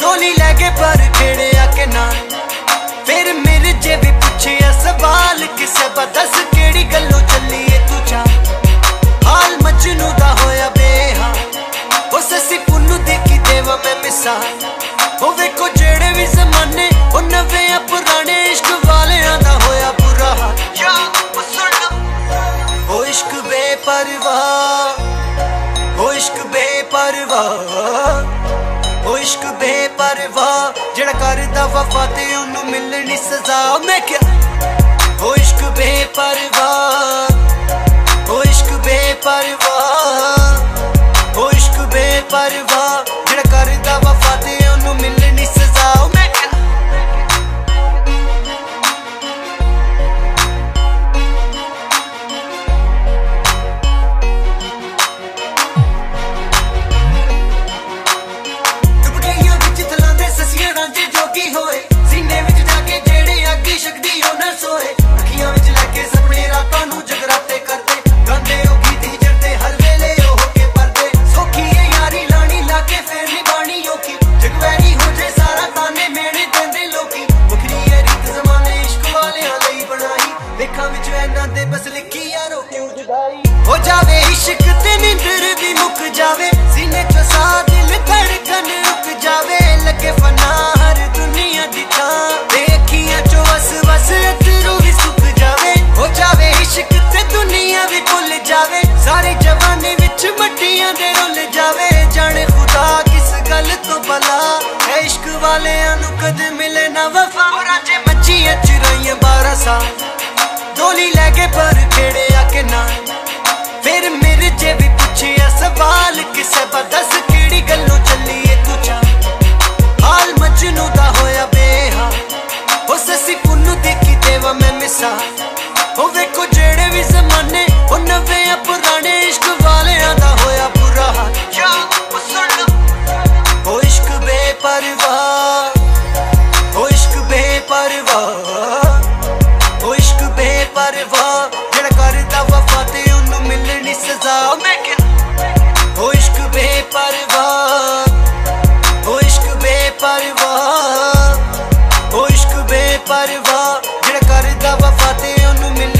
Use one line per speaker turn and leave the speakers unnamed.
ਢੋਲੀ ਲੈ ਕੇ ਪਰ ਖੇੜਿਆ ਕਿ ਨਾ। ਫਿਰ ਮੇਰੇ ਜੇ ਵੀ ਪੁੱਛਿਆ ਸਵਾਲ ਕਿਸੇ ਬਦਸ ਕਿਹੜੀ ਗੱਲੋਂ ਚੱਲੀ ਏ ਤੂੰ ਚਾ ਹਾਲ ਮਜਨੂ ਦਾ ਹੋਇਆ ਬੇਹਾ ਉਹ ਸੱਸੀ ਪੁੰਨੂ ਦੇਖੀ ਦੇਵਾ ਮੈਂ ਮਿਸਾਲ। ਉਹ ਵੇਖੋ ਜਿਹੜੇ ਵੀ ਜ਼ਮਾਨੇ ਉਹ ਨਵੇਂ ਆ ਪੁਰਾਣੇ ਇਸ਼ਕ ਵਾਲਿਆਂ ਦਾ ਹੋਇਆ ਬੁਰਾ ਹਾਲ। ਯਾ ਉਹ ਇਸ਼ਕ ਬੇਪਰਵਾਹ ਬੇਪਰਵਾਹ ਉਹ ਇਸ਼ਕ ਬੇਪਰਵਾਹ ਜਿਹੜਾ ਕਰਦਾ ਵਫਾ ਤੇ ਉਹਨੂੰ ਮਿਲਣੀ ਸਜ਼ਾ। ਮੈਂ ਕਿਹਾ, ਉਹ ਇਸ਼ਕ ਬੇਪਰਵਾਹ ਕਦ ਮਿਲੇ ਨਾ ਵਫਾ। ਉਹ ਰਾਜੇ ਮੱਛੀਆਂ ਚੁਰਾਈਆਂ 12 ਸਾਲ। ਢੋਲੀ ਲੈ ਕੇ ਪਰ ਖੇੜਿਆ ਕਿ ਨਾ। ਫਿਰ ਮੇਰੇ ਜੇ ਵੀ ਪੁੱਛਿਆ ਸਵਾਲ, ਕਿਸੇ ਬਦਸ ਕਿਹੜੀ ਪਰਵਾਹ ਜਿਹੜਾ ਕਰਦਾ ਵਫਾ ਤੇ ਉਹਨੂੰ ਮਿਲਣੀ ਸਜ਼ਾ। ਮੈਂ ਹੋ ਇਸ਼ਕ ਬੇਪਰਵਾਹ ਹੋ ਇਸ਼ਕ ਬੇਪਰਵਾਹ ਹੋ ਇਸ਼ਕ ਬੇਪਰਵਾਹ ਜਿਹੜਾ ਕਰਦਾ ਵਫਾ ਤੇ ਉਹਨੂੰ ਮਿਲ